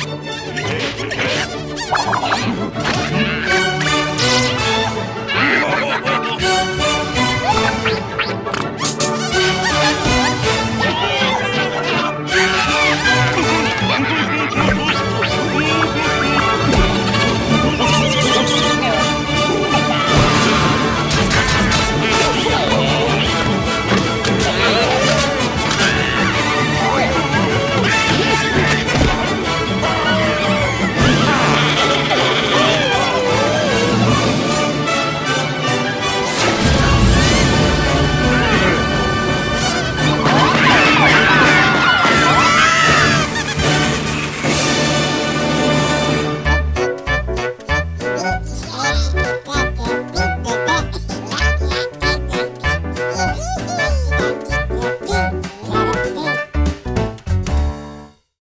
Bye.